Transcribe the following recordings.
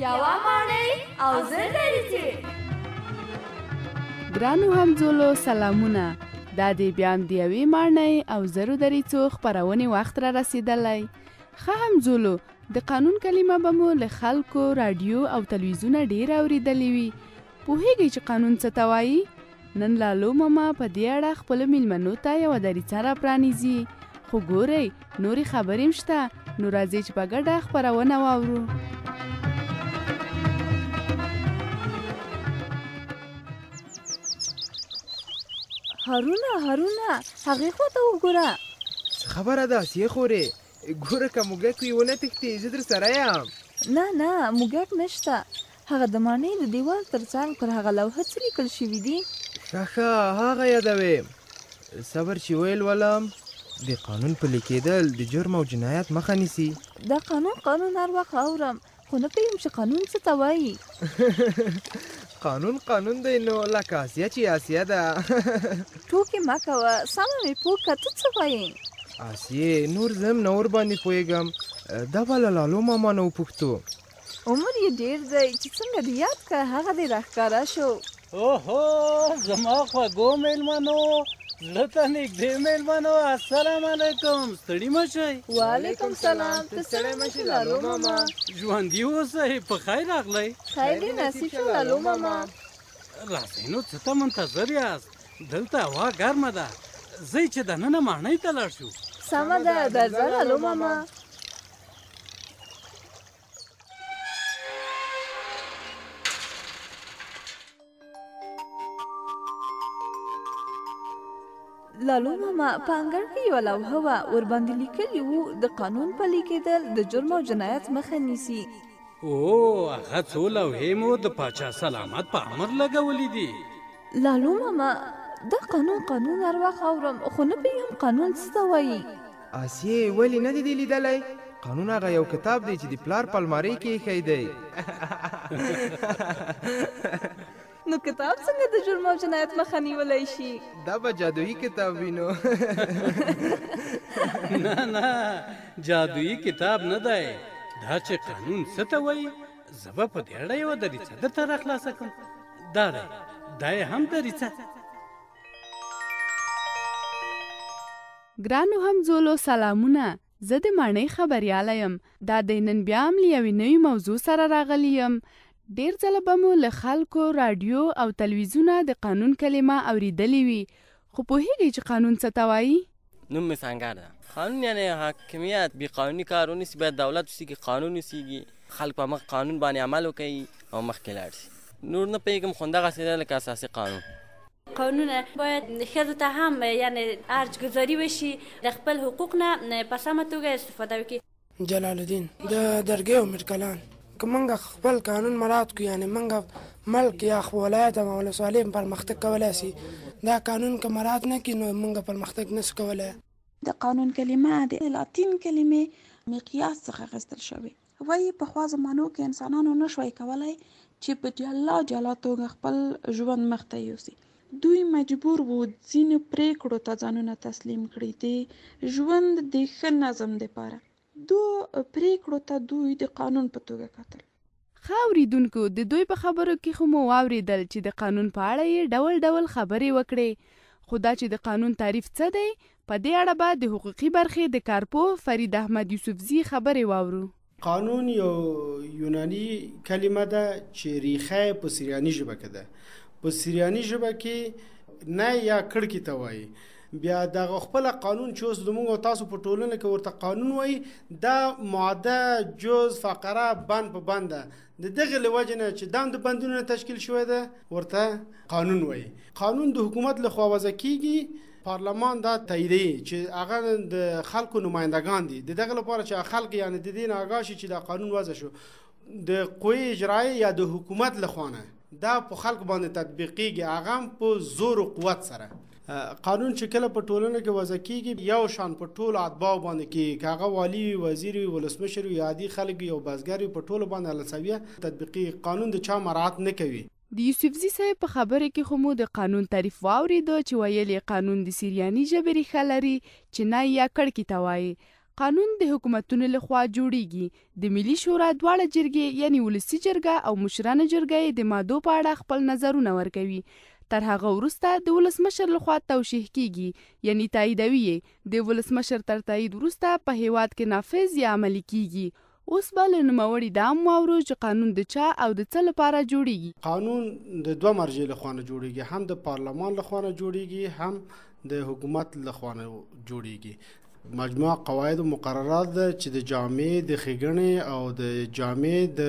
یوا ماڼۍ او زر درسي ګرانو همزولو سلامونه دا دی بیا هم د یوې ماڼۍ او زرو دریڅو خپرونې وخت را رسېدلی ښه همزولو د قانون کلمه به مو له خلکو راډیو او تلویزیونه ډېره اورېدلې وي پوهېږئ چې قانون څه ته وایي؟ نن لالو ماما په دې اړه خپلو میلمنو ته یوه دریڅه را پرانیزي خو ګورئ نورې خبرې هم شته نو راځئ چې په ګډه خپرونه واورو هارونه هارونه هغې خوا ته وګوره څه خبره ده سیې خورې ګوره که موږک وي ونه تښتي زه در سره یم نه نه موږک نشته هغه د ماڼۍ د دېوال تر څنګ پر هغه لوحه څه لیکل شوي دي؟ ښه ښه هغه یادوې. صبر چې ویې لولم. د قانون پلي کېدل د جرم او جنایت مخه نیسي. دا قانون قانون هر وخت اورم خو نه پوهېږم چې قانون څه ته وایي. قانون قانون دی نو لکه آسیه چې آسیه ده. ټوکې مه کوه سمه مې پوه که ته څه وایې. آسیه نور زه هم نه ورباندې پوهېږم دا به له لالو ماما نه وپوښتو. عمر یې ډیر دی چې څنګه دې یاد کړه هغه دې راښکاره شو اوهو زما خوږو میلمنو زړه ته نږدې میلمنو السلام علیکم ستړي مه شئ وعلیکم سلام ته ستړی مه شې لالو ماما ژوندي اوسئ په خیر راغلی خیر دې نصیب شو لالو ماما راځئ نو څه ته منتظر یاست دلته هوا ګرمه ده ځئ چې دننه ماڼۍ ته لاړ شو سمه ده درځه لالو ماما لالو ماما په انګړ کې یو لوحه وه ورباندې لیکلي وو د قانون پلي کېدل د جرم او جنایت مخه نیسي او هغه څو لوحې مو د پاچا سلامت په امر لګولې دي لالو ماما دا قانون قانون هر وخت اورم خو نه پیږم قانون څه ته وایي آسیې ولې نه دې دې لیدلی قانون هغه یو کتاب دی چې د پلار په المارۍ کې ایښی دی نو کتاب څنګه د جرم او جنایت مخه نیولای شي؟ دا به جادويي کتاب وي نو. نه نه جادويي کتاب نه دی. دا چې قانون څه ته وايي زه به په دې اړه یوه دریڅه درته راخلاصه کړم. دا دی دا یې هم دریڅه. ګرانو همزولو سلامونه! زه د ماڼۍ خبریاله یم، دا دی نن بیا هم له یوې نوې موضوع سره راغلی یم. ډېر ځله به مو له خلکو، راډیو او تلویزیونه د قانون کلمه اورېدلې وي، خو پوهېږئ چې قانون څه ته وایي؟ نوم مې سنګر ده. قانون یعنې حاکمیت، بې قانوني کار ونیسي، باید دولت وسېږي، قانون وسېږي، خلک په همغه قانون باندې عمل وکړي او مخکې لاړ شي. نور نه پوهېږم، خو همدغسې ده لکه اساسي قانون. قانون باید ښځو ته هم یعنی ارج گذاری وشي د خپل حقوق نه په سمه توګه استفاده وکړي جلال الدین د درګې او میرکلان که موږ خپل قانون مراد کو یعنی موږ ملک یا خو ولایت او ولسوالۍ پرمختګ کولای شي دا قانون که مراد نه کی نو موږ پرمختګ نشو کولای د قانون کلمه د لاتین کلمې مقیاس څخه اخیستل شوې. وایي پخوا زمانو کې انسانانو نه شوای کولای چې په جلا جلا توګه خپل ژوند مخ ته یوسي دوی مجبور وو ځینو پریکړو ته ځانونه تسلیم کړي د ژوند د ښه نظم لپاره دو پریکړو ته دوی د قانون په توګه کتل ښه اوریدونکو د دوی په خبرو کې خو مو واوریدل چې د قانون په اړه یې ډول ډول خبرې وکړې خو دا چې د قانون تعریف څه دی په دې اړه به د حقوقي برخې د کارپوه فرید احمد یوسفزي خبرې واورو. قانون یو یوناني کلمه ده چې ریښه یې په سریاني ژبه کې ده. په سریاني ژبه کې نه یا کړکي ته وایي. بیا دغه خپل قانون چې اوس زموږ او تاسو په ټولنه کې ورته قانون وایي دا ماده جز فقره بند په بند ده د دغه لوجه نه چې دام د بندونو تشکیل شوی ده ورته قانون وایي قانون د حکومت له خوا وضع کیږي پارلمان دا تاییدي چې هغه د خلکو نمائندگان دي د دغه لپاره چې خلک یعنی د دین آگاه شي چې دا قانون وضع شو د قوی اجرایی یا د حکومت لخوانه دا په خلکو باندې تطبیقیږي هغه هم په زور او قوت سره قانون چې کله په ټولنه کې وضع کیږي یو شان په ټولو اتباع باندې کیږي که هغه والی وي وزیر وي ولسمشر وي عادي خلک وي او بزګر وي په ټولو باندې السویه تطبیقي قانون د چا مراعات نه کوي د یوسفزي صاحب په خبره کې خو مو د قانون تعریف واورېده چې ویل یې قانون د سیریاني ژبې ریښه لري چې نای یا کړکي ته وایي قانون د حکومتونو لخوا جوړیږي د ملي شورا دواړه جرګې یعنی ولسی جرګه او مشرانو جرګه یې د مادو په اړه خپل نظرونه ورکوي تر هغه وروسته د ولسمشر لخوا توشیح کیږي یعنی تاییدوي یې د ولسمشر تر تایید وروسته په هیواد کې نافذ یا عملی کیږي اوس به له نوموړي دا هم واورو چې قانون د چا او د څه لپاره جوړیږي. قانون د دوه مرجع لخوا نه جوړیږي، هم د پارلمان لخوا نه جوړیږي، هم د حکومت لخوا نه جوړیږي. مجموعه قواعد و مقررات ده چې د جامعې د ښېګڼې او د جامعې د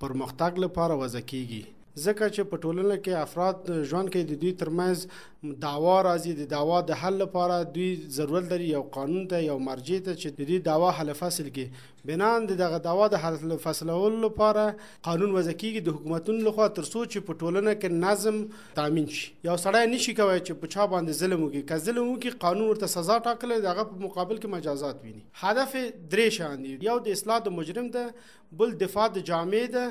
پرمختګ لپاره وضع کیږي ځکه چې په ټولنه کې افراد ژوند کې د دوی ترمنځ دعوا راځي د دعوا د حل لپاره دوی ضرورت لري یو قانون ته یو مرجع ته چې د دوی دعوا حل فصل کې بنا د دغه دعوا د حل فصلولو لپاره قانون وضع کیږي د حکومتونو لخوا تر څو چې په ټولنه کې نظم تامین شي یو سړی نشي کوي چې په چا باندې ظلم وکړي که ظلم وکړي قانون ورته سزا ټاکل دغه په مقابل کې مجازات ویني هدف درې شان دي یو د اصلاح د مجرم ده بل دفاع د جامع ده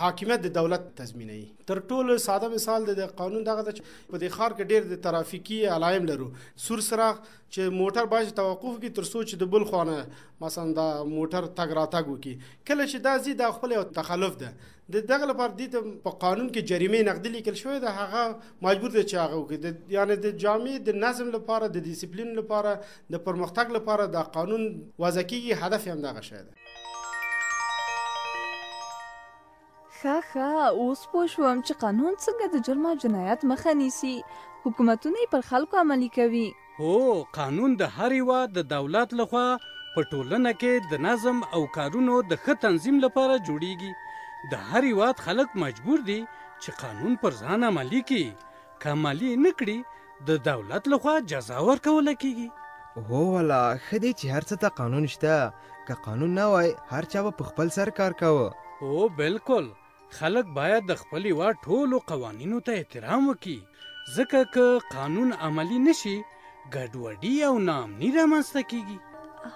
حاکمیت د دولت تضمینوي تر ټولو ساده مثال د قانون دغه د په د خار کې ډېر د ترافیکي علایم لرو سور سراغ چې موټر باید توقف کی تر سوچ د بل خانه مثلا دا موټر تګ راتګ وکي کله چې دا زی د خپل تخلف ده د دغه لپاره د په قانون کې جریمه نقدي لیکل شوی ده هغه مجبور دی چې هغه وکړي یعنی د جامع د نظم لپاره د ډیسپلین لپاره د پرمختګ لپاره د قانون وضع کیږي هدف هم دغه شی ده ښه ښه اوس پوه شوم چې قانون څنګه د جرم او جنایت مخه نیسي حکومتونه یې پر خلکو عملي کوي هو قانون د هر هیواد د دولت لخوا په ټولنه کې د نظم او کارونو د ښه تنظیم لپاره جوړیږي د هر هیواد خلک مجبور دي چې قانون پر ځان عملي کړي که عملي نه کړي د دولت لخوا جزا ورکول کیږي هو ولا خدي چې هر څه ته قانون شته که قانون نه وای هر چا به په خپل سر کار کاوه او بالکل خلک باید د خپل هیواد ټولو قوانینو ته احترام وکړي ځکه که قانون عملی نشي ګډوډي او ناامني رامنځته کیږي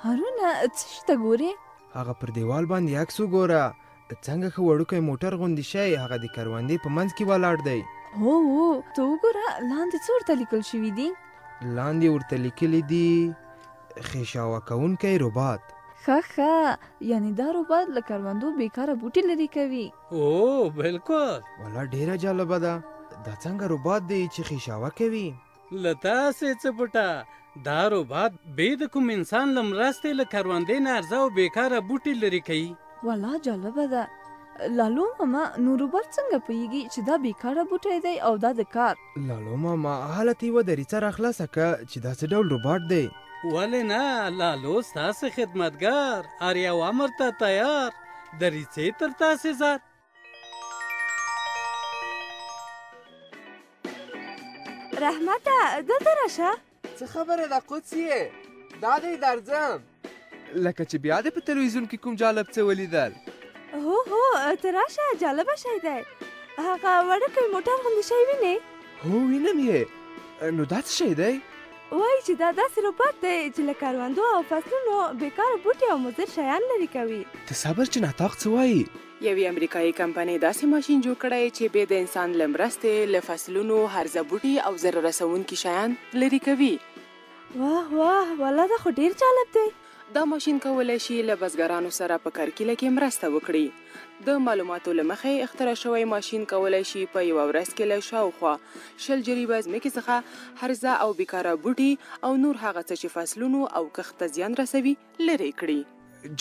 هارونه څه شي ته ګورې هغه پر دیوال باندې عکس وګوره ته څنګه ښه وړوکی موټر غوندې شی هغه د کروندې په منځ کې ولاړ دی هو هو ته وګوره لاندې څه ورته لیکل شوي دي لاندې ورته لیکلي دي خیشاوه کوونکی روبات ښه ښه یعنی دا روبات له کروندو بیکاره بوټي لري کوي او بالکل والا ډیره جالبه ده دا څنګه روبات دی چې خیشاوه کوي له تاسې څه پټه دا روبات بې د کوم انسان له مرستې له کروندې نه ارزه او بېکاره بوټي لرې کوي. ولا جالبه ده لالو ماما نو روبات څنګه پوهېږي چې دا بېکاره بوټی دی او دا د کار. لالو ماما هلته یوه دریڅه راخلاصه کړه چې دا څه ډول روبات دی. ولې نه لالو ستاسې خدمتګار اریا و امر ته تیار دریڅې تر تاسې زار. رحمته دلته راشه څه خبره ده قدسیې دا دی درځم لکه چې بیا دې په تلویزیون کې کوم جالب څه ولیدل هو هو ته راشه جالبه شی دی هغه وړکی موټر غوندې شی وینې هو وینم یې نو دا څه شی دی وایي چې دا داسې روبوټ دی چې له کروندو او فصلونو بېکاره بوټي او مضر شیان لرې کوي ته صبر چې نطاق څه وایي یوې امریکایې کمپنۍ داسې ماشین جوړ کړی چې بې د انسان له مرستې له فصلونو هرزه بوټي او ضرر رسوونکي شیان لرې کوي. واه واه والله دا خو ډیر جالب دی. دا ماشین کولی شي له بزګرانو سره په کرکیله کې مرسته وکړي. د معلوماتو له مخې اختراع شوی ماشین کولی شي په یوه ورځ کې له شاوخوا شل جریبه ځمکې څخه هرزه او بیکاره بوټي او نور هغه څه چې فصلونو او کښت ته زیان رسوي لرې کړي.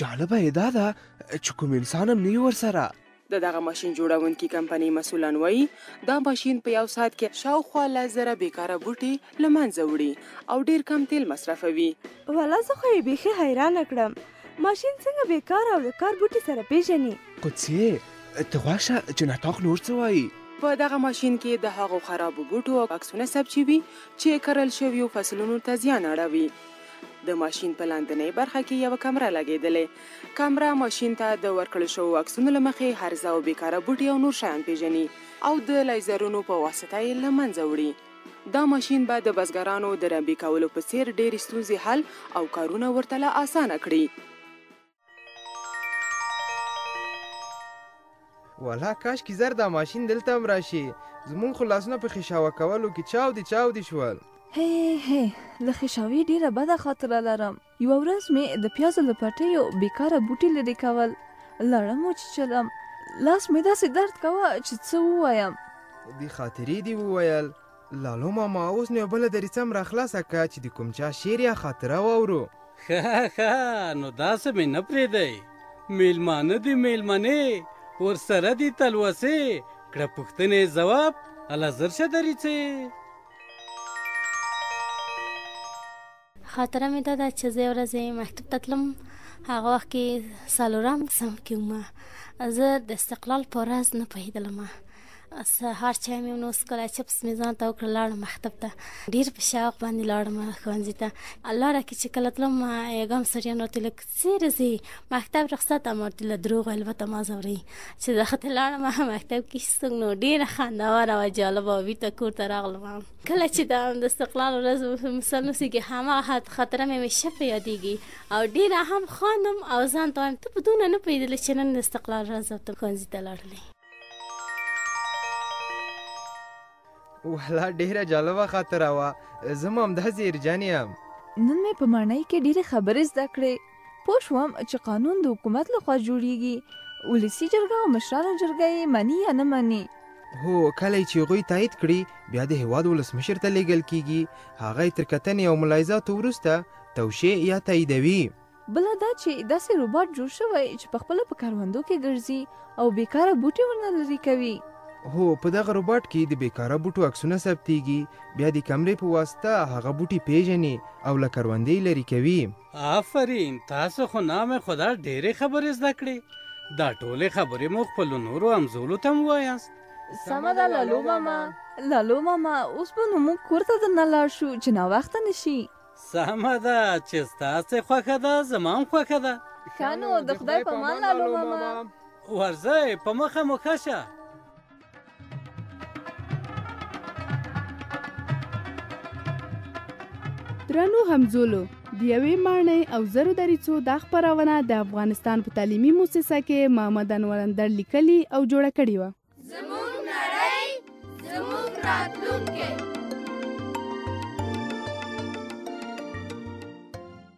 جالبه یې دا ده چې کوم انسان هم نه وي ورسره. د دغه ماشین جوړونکي کمپنۍ مسؤلان وايي، دا ماشین په یو ساعت کې شاوخوا لس زره بېکاره بوټي له منځه وړي او ډېر کم تېل مصرفوي. والا زه خو یې بیخي حیرانه کړم. ماشین څنګه بېکاره او د کار بوټي سره پېژني؟ قدسیه! ته غوږ شه چې نطاق نور څه وايي. په دغه ماشین کې د هغو خرابو بوټو عکسونه ثبت شوي چې کرل شویو فصلونو ته زیان اړوي. د ماشین په لاندنۍ برخه کې یو کمره لګیدلې کمره ماشین ته د ورکړل شوو عکسونو لمخې هرزه او بیکاره بوټي او نور شیان پیژني او د لیزرونو په واسطه یې لمنځه وړي دا ماشین به د بزګرانو د رمبي کولو په څیر ډېری ستونزې حل او کارونه ورته لا اسانه کړي ولا کاش کی زر دا ماشین دلته هم راشي زمونږ خو لاسونه په خشاوه کولو کې چاودي چاودي شول هی هی له خشاوي ډیره بده خاطره لرم یو ورځ مې د پیازو له پټیو بیکاره بوټي لرې کول لړم وچیچلم لاس مې داسې درد کوه چې څه ووایم دې خاطرې دې وویل لالو ماما اوس نو یو بله دریڅه هم راخلاصه که چې د کوم چا شعر یا خاطره واورو ښه ښه نو داسې مې نه پرېږدی میلمانه دي میلمنې ورسره دي تلوسې کړه پوښتنې ځواب الله زر شه دریڅې خاطره مې دا ده چې زه ورځې مکتب ته تلم هغه وخت کې څلورم صنف کې وم زه د استقلال په ورځ نه پوهېدلم سهار چای مې ونو څکله چپس مې ځان ته وکړه لاړم مکتب ته ډېر په شوق باندې لاړم ښوونځي ته لاره کې چې کله تلم یګام سریان راته لږ څېرې ځي مکتب رخصت هم ورته له دروغ البته ما ځوري چې زه ته لاړم مکتب کې څوک نو ډېره خوندوره وه جالبه وه بیرته کور ته راغلم کله چې د استقلال ورځ مسلسلېږي هماغه خاطره مې همیشه په یادېږي او ډېره هم خاندم او ځان ته وایم ته په دونه نه پوهېدلې چې نن د استقلال ورځ او ته ښوونځي ته لاړلې ولا ډیره جالبه خاطره وه زه هم همداسې ارجن یم نن مې په ماڼۍ کې ډېرې خبرې زده کړې پوه شوم چې قانون د حکومت لخوا جوړیږي ولسی جرګه او مشرانو جرګه یې مني یا نه مني هو کله چې هغوی تایید کړي بیا د هیواد ولسمشر ته لیږل کیږي هغه تر کتنې او ملاحظاتو وروسته توشیع یا تاییدوي بل دا چې داسې روباټ جوړ شوی چې په خپل په کاروندو کې ګرځي او بیکاره بوټي ورنه لري کوي هو په دغه روباټ کې د بیکاره بوټو عکسونه ثبتیږي بیا د کمرې په واسطه هغه بوټي پیژني او له کروندې لري کوي آفرین تاسو خو نامه خدا ډېرې خبرې زده کړې دا ټولې خبرې مو خپل نورو امزولو ته وایاست سمه ده لالو ماما لالو ماما اوس به نو موږ کور ته درنه لاړ شو چې ناوخته نه شي سمه ده چې ستاسې خوښه ده زما هم خوښه ده ښه نو د خدای په امان لالو ماما ورځئ په مخه مو ښه شه درنو همزولو د یوې ماڼۍ او زرو دریڅو دا خپرونه د افغانستان په تعلیمي موسسه کې محمد انور اندړ لیکلي او جوړه کړې وه زموږ نړۍ زموږ راتلونکی